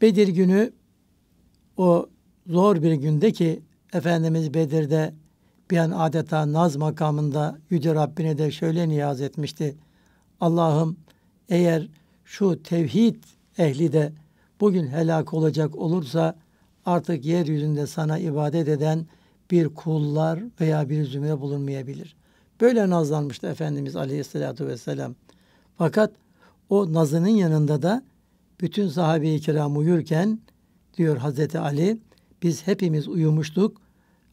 Bedir günü o zor bir günde ki Efendimiz Bedir'de bir an adeta naz makamında Yüce Rabbine de şöyle niyaz etmişti. Allah'ım eğer şu tevhid ehli de bugün helak olacak olursa artık yeryüzünde sana ibadet eden bir kullar veya bir zümre bulunmayabilir. Böyle nazlanmıştı Efendimiz Aleyhisselatü Vesselam. Fakat o nazının yanında da bütün sahabe-i kiram uyurken diyor Hazreti Ali biz hepimiz uyumuştuk.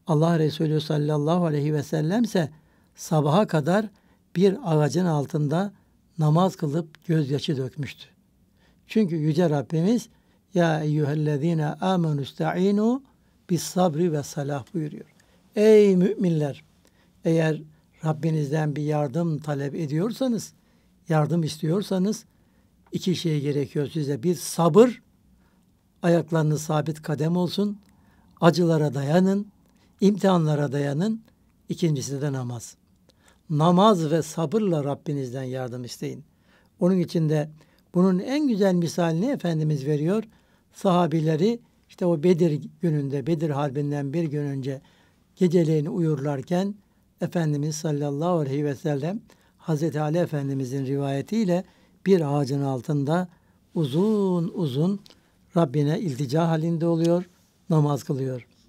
Allah Resulü sallallahu aleyhi ve sellem ise sabaha kadar bir ağacın altında namaz kılıp gözyaşı dökmüştü. Çünkü Yüce Rabbimiz ya eyyühellezine amenu sta'inu bis sabri ve salah buyuruyor. Ey müminler! Eğer Rabbinizden bir yardım talep ediyorsanız, yardım istiyorsanız iki şey gerekiyor size. Bir sabır, ayaklarınız sabit kadem olsun. Acılara dayanın, imtihanlara dayanın. İkincisi de namaz. Namaz ve sabırla Rabbinizden yardım isteyin. Onun için de bunun en güzel misalini Efendimiz veriyor. Sahabileri işte o Bedir gününde, Bedir Harbi'nden bir gün önce geceleyin uyurlarken Efendimiz sallallahu aleyhi ve sellem Hazreti Ali Efendimizin rivayetiyle bir ağacın altında uzun uzun Rabbine iltica halinde oluyor, namaz kılıyor.